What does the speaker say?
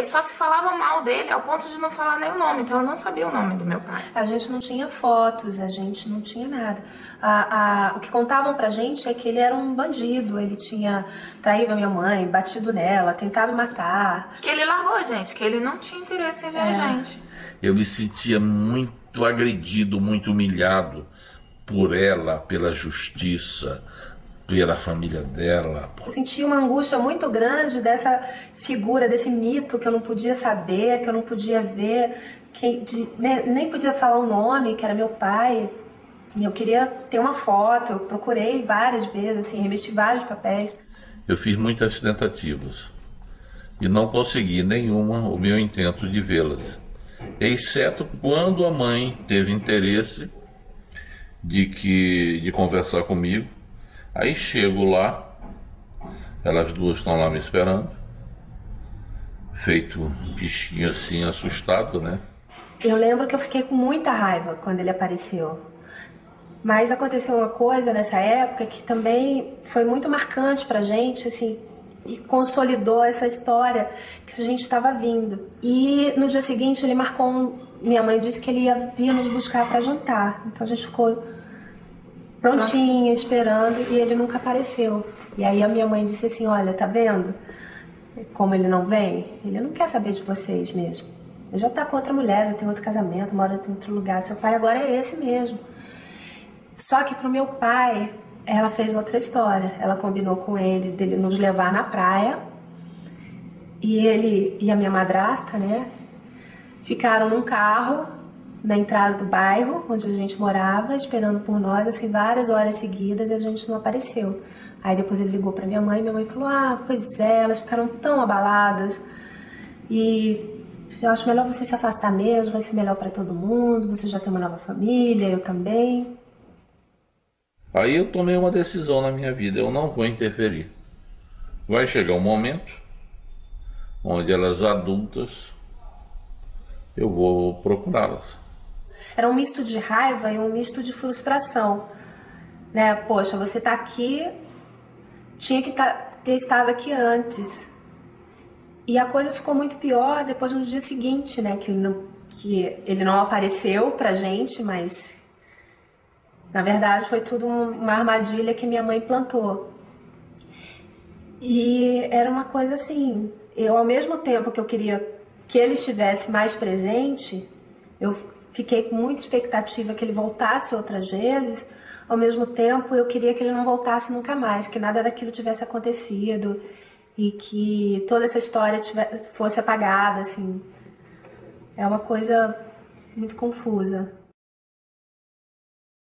ele só se falava mal dele ao ponto de não falar nem o nome. Então eu não sabia o nome do meu pai. A gente não tinha fotos, a gente não tinha nada. A, a, o que contavam pra gente é que ele era um bandido, ele tinha traído a minha mãe, batido nela, tentado matar. Que ele largou a gente, que ele não tinha interesse em ver é. a gente. Eu me sentia muito agredido, muito humilhado por ela, pela justiça, pela família dela. Eu sentia uma angústia muito grande dessa figura, desse mito que eu não podia saber, que eu não podia ver, que de, né, nem podia falar o nome, que era meu pai. E eu queria ter uma foto, eu procurei várias vezes, assim, revesti vários papéis. Eu fiz muitas tentativas e não consegui nenhuma o meu intento de vê-las exceto quando a mãe teve interesse de que de conversar comigo. Aí chego lá, elas duas estão lá me esperando, feito um bichinho assim assustado, né? Eu lembro que eu fiquei com muita raiva quando ele apareceu. Mas aconteceu uma coisa nessa época que também foi muito marcante pra gente, assim, e consolidou essa história que a gente estava vindo. E no dia seguinte ele marcou, um, minha mãe disse que ele ia vir nos buscar para jantar. Então a gente ficou prontinha, esperando, e ele nunca apareceu. E aí a minha mãe disse assim: Olha, tá vendo como ele não vem? Ele não quer saber de vocês mesmo. Ele já tá com outra mulher, já tem outro casamento, mora em outro lugar. Seu pai agora é esse mesmo. Só que pro meu pai, ela fez outra história. Ela combinou com ele dele nos levar na praia. E ele e a minha madrasta, né, ficaram num carro na entrada do bairro onde a gente morava, esperando por nós, assim, várias horas seguidas e a gente não apareceu. Aí depois ele ligou para minha mãe, minha mãe falou: "Ah, pois é, elas ficaram tão abaladas". E eu acho melhor você se afastar mesmo, vai ser melhor para todo mundo, você já tem uma nova família, eu também. Aí eu tomei uma decisão na minha vida, eu não vou interferir. Vai chegar um momento onde elas adultas eu vou procurá-las. Era um misto de raiva e um misto de frustração. Né? Poxa, você está aqui, tinha que tá, ter estado aqui antes. E a coisa ficou muito pior depois no dia seguinte, né? Que ele não, que ele não apareceu pra gente, mas na verdade, foi tudo uma armadilha que minha mãe plantou. E era uma coisa assim, eu ao mesmo tempo que eu queria que ele estivesse mais presente, eu fiquei com muita expectativa que ele voltasse outras vezes, ao mesmo tempo eu queria que ele não voltasse nunca mais, que nada daquilo tivesse acontecido e que toda essa história tivesse, fosse apagada, assim. É uma coisa muito confusa.